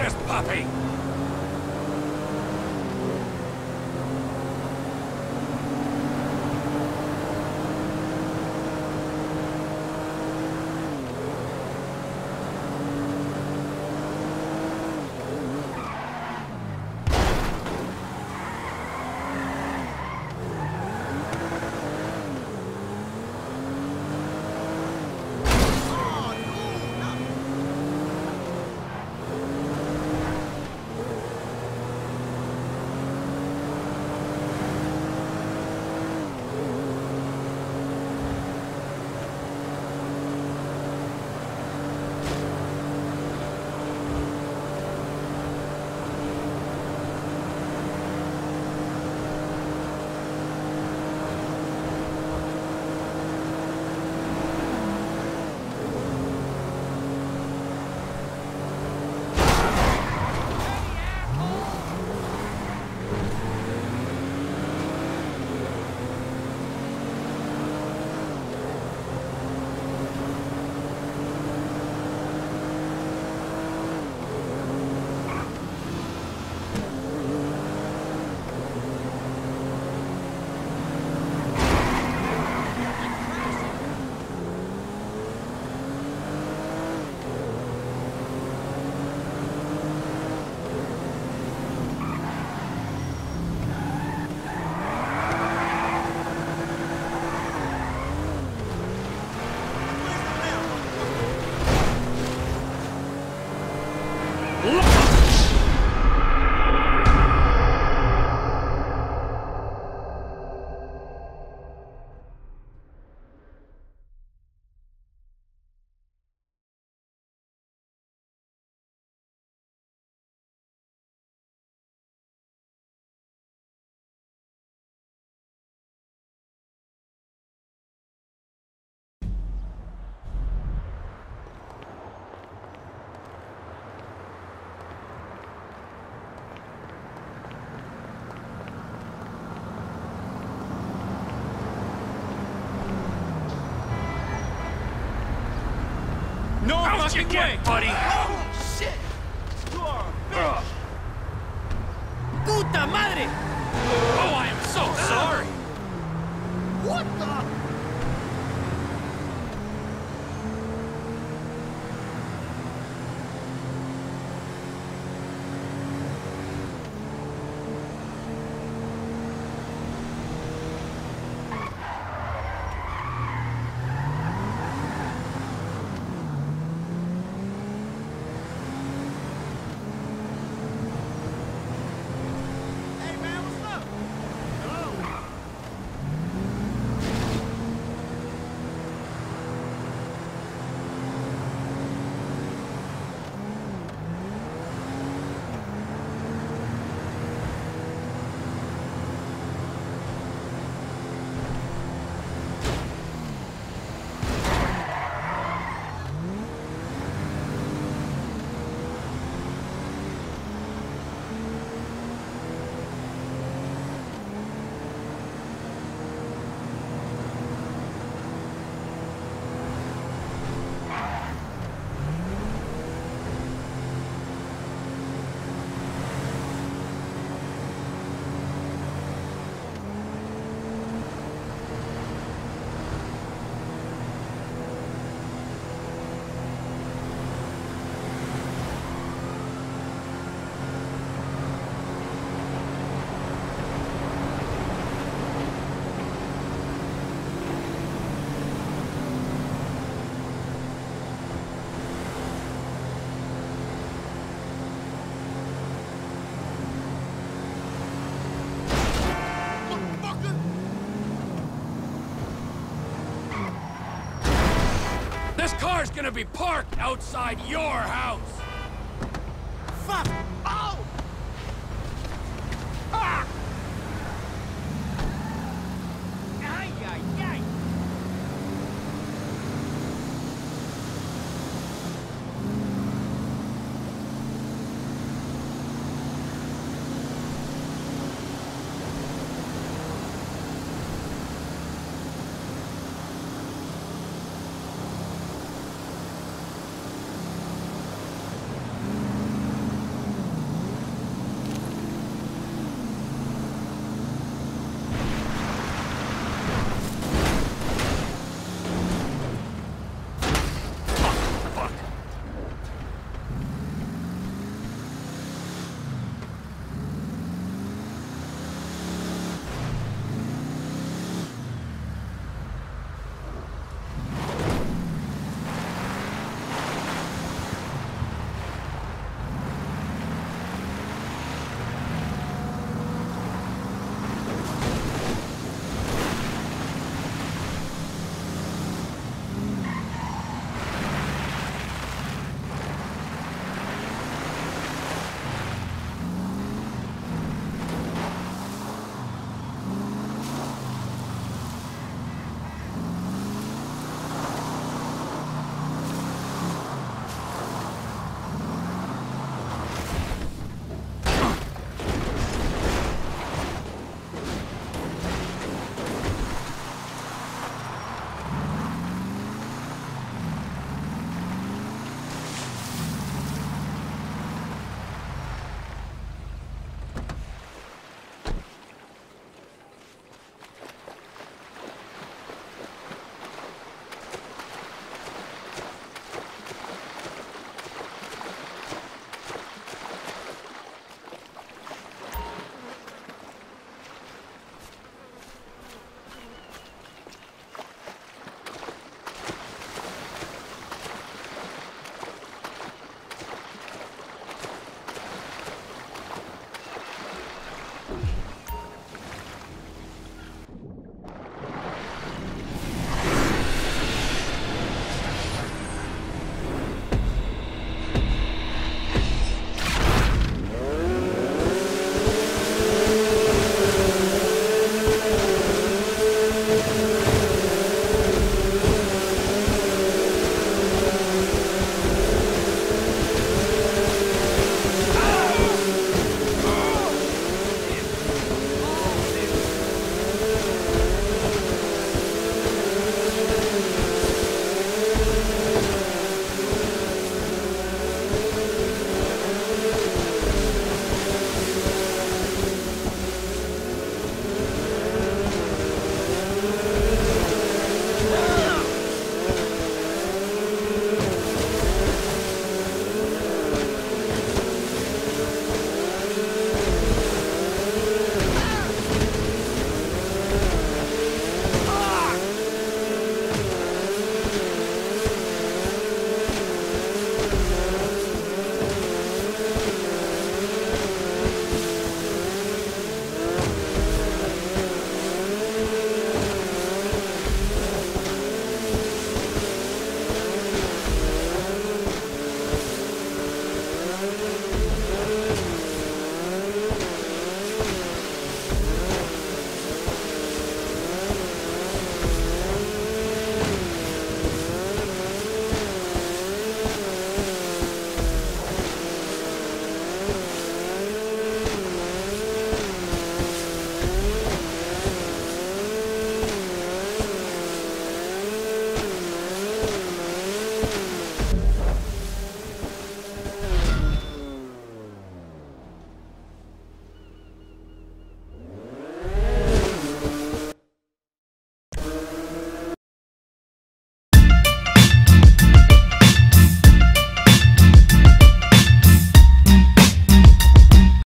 There's Poppy! What you get, way. buddy. Oh, shit! You are a bitch! Puta madre! car's gonna be parked outside your house! Fuck! Oh! Ah!